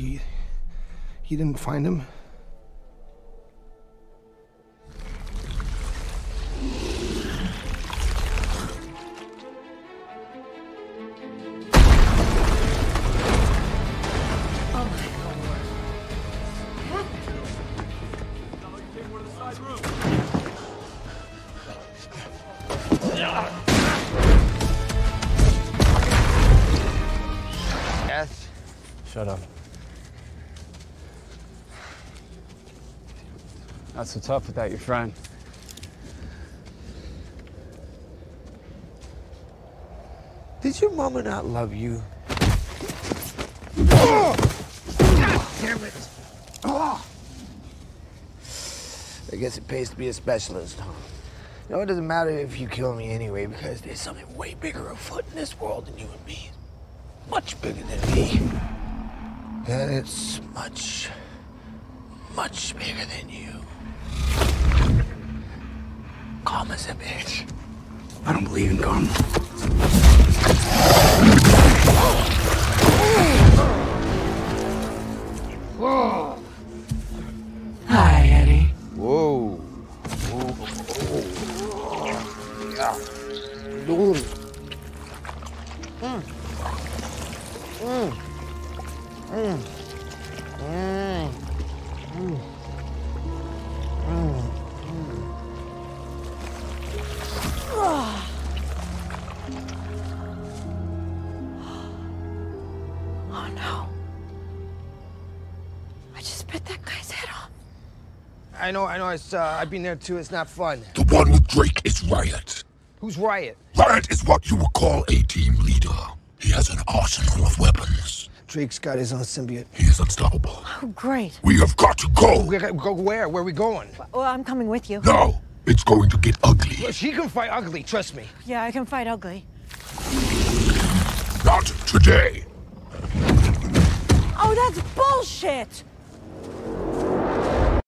he he didn't find him. Shut up. Not so tough without your friend. Did your mama not love you? Damn it! I guess it pays to be a specialist, huh? You know, it doesn't matter if you kill me anyway, because there's something way bigger afoot in this world than you and me. Much bigger than me. And it's much, much bigger than you. Karma's a bitch. I don't believe in karma. Hi, Eddie. Whoa. Oh no. I just bit that guy's head off. I know, I know. It's, uh, I've been there too. It's not fun. The one with Drake is Riot. Who's Riot? Riot is what you would call a team leader. He has an arsenal of weapons. Drake's got his own symbiote. He is unstoppable. Oh, great. We have got to go. We gotta go where? Where are we going? Well, I'm coming with you. No, it's going to get ugly. Look, He can fight ugly. Trust me. Yeah, I can fight ugly. Not today. Oh, that's bullshit!